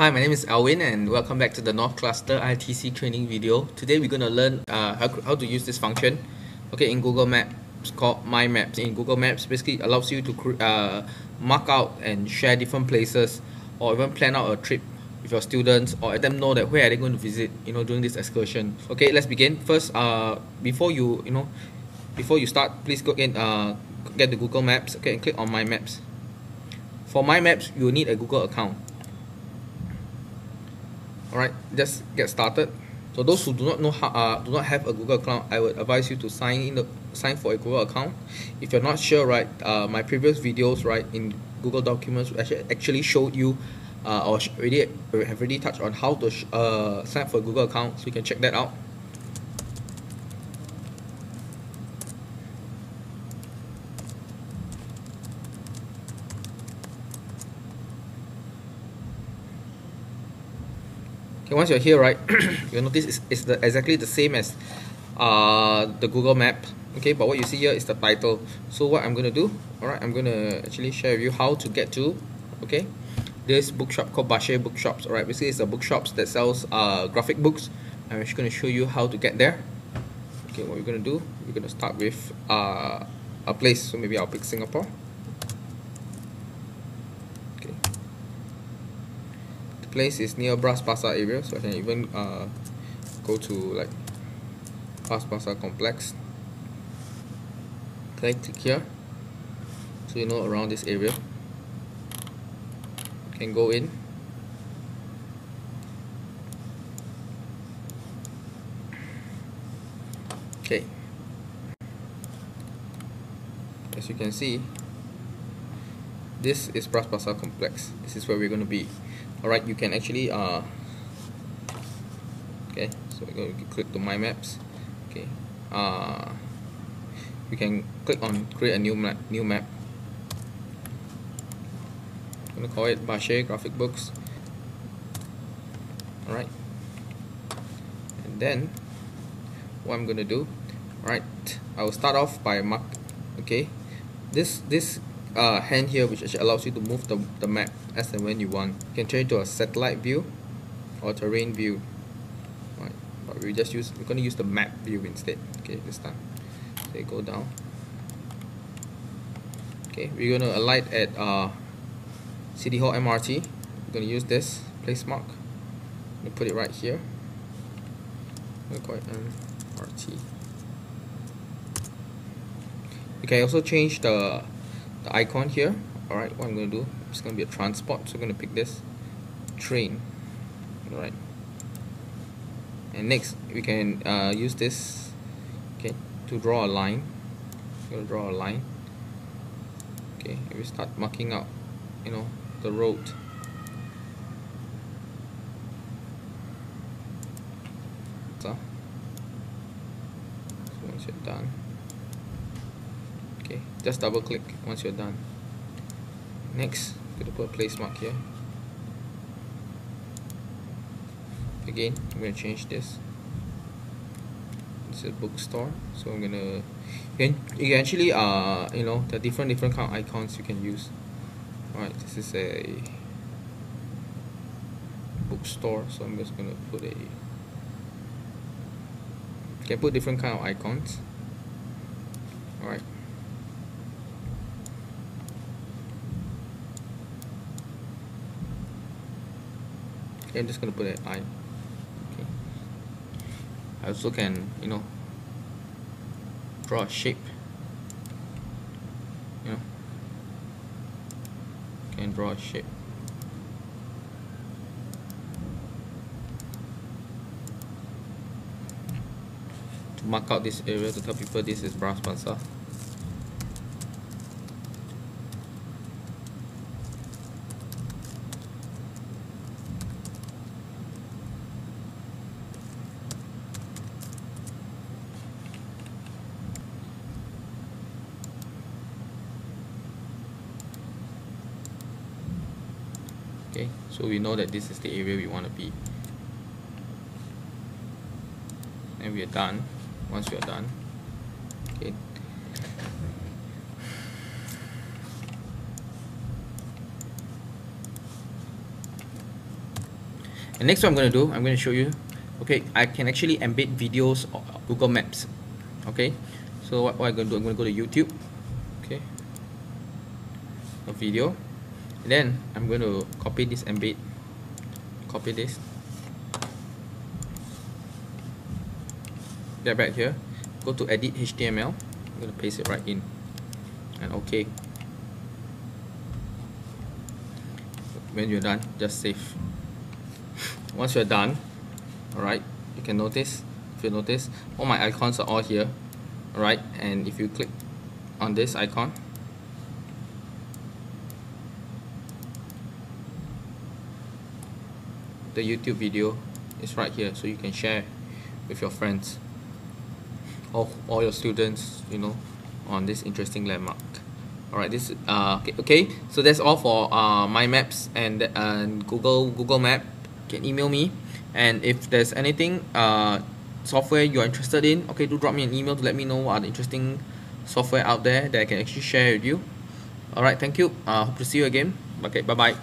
Hi, my name is Alwin and welcome back to the North Cluster ITC training video. Today we're going to learn uh, how, how to use this function okay, in Google Maps called My Maps. In Google Maps basically allows you to uh, mark out and share different places or even plan out a trip with your students or let them know that where are they going to visit you know during this excursion. Okay, let's begin. First, uh, before you you know before you start, please go in uh, get the Google Maps okay and click on My Maps. For My Maps, you need a Google account alright just get started. So those who do not know how uh, do not have a Google account I would advise you to sign in the sign for a Google account. If you're not sure right uh, my previous videos right in Google documents actually actually showed you uh, or already have already touched on how to uh, sign up for a Google account so you can check that out okay once you're here right you'll notice it's, it's the, exactly the same as uh, the Google map. Okay but what you see here is the title. So what I'm gonna do alright I'm gonna actually share with you how to get to okay this bookshop called Basheer Bookshops. Alright basically it's a bookshops that sells uh, graphic books. I'm just gonna show you how to get there. Okay what we're gonna do we're gonna start with uh, a place. So maybe I'll pick Singapore place is near Bras Basah area so I can even uh, go to like Bras Basah complex. Click here so you know around this area. Can go in. Okay. As you can see this is Bras Basah complex. This is where we're going to be alright you can actually uh, okay so to click to my maps. Okay uh, you can click on create a new map new map. I'm gonna call it Basheer graphic books. Alright. And then what I'm gonna do alright I will start off by mark okay? This this uh, hand here which actually allows you to move the, the map as and when you want. You can change to a satellite view or terrain view. Right, but we just use we're gonna use the map view instead. Okay, this time. Go down. Okay, we're gonna alight at uh, City Hall MRT. We're gonna use this place mark. Gonna put it right here. Call it MRT. You can also change the the icon here. Alright what I'm going to do it's going to be a transport so I'm going to pick this. Train. Alright. And next we can uh, use this okay to draw a line. I'm to draw a line. Okay we start marking out you know the road. So once you're done okay just double click once you're done. Next I'm going to put a place mark here. Again I'm going to change this. This is a bookstore so I'm gonna you can, you can actually uh you know the different different kind of icons you can use. Alright this is a bookstore so I'm just gonna put a you can put different kind of icons. Alright okay I'm just gonna put an I. Okay. I also can you know draw a shape. You know. Can draw a shape. To mark out this area to tell people this is Bras Basah okay so we know that this is the area we want to be. And we are done. Once we are done okay. And next what I'm going to do I'm going to show you okay I can actually embed videos of Google Maps okay? So what, what I'm going to do I'm going to go to YouTube okay? A video and then I'm going to copy this embed. Copy this. Get back here. Go to edit HTML I'm going to paste it right in. And okay. When you're done just save. Once you're done alright you can notice if you notice all my icons are all here alright and if you click on this icon the YouTube video is right here so you can share with your friends or all your students you know on this interesting landmark. Alright this uh okay, okay so that's all for uh my maps and and Google Google map. You can email me. And if there's anything uh software you're interested in okay do drop me an email to let me know what are the interesting software out there that I can actually share with you. Alright thank you. Uh hope to see you again. Okay bye bye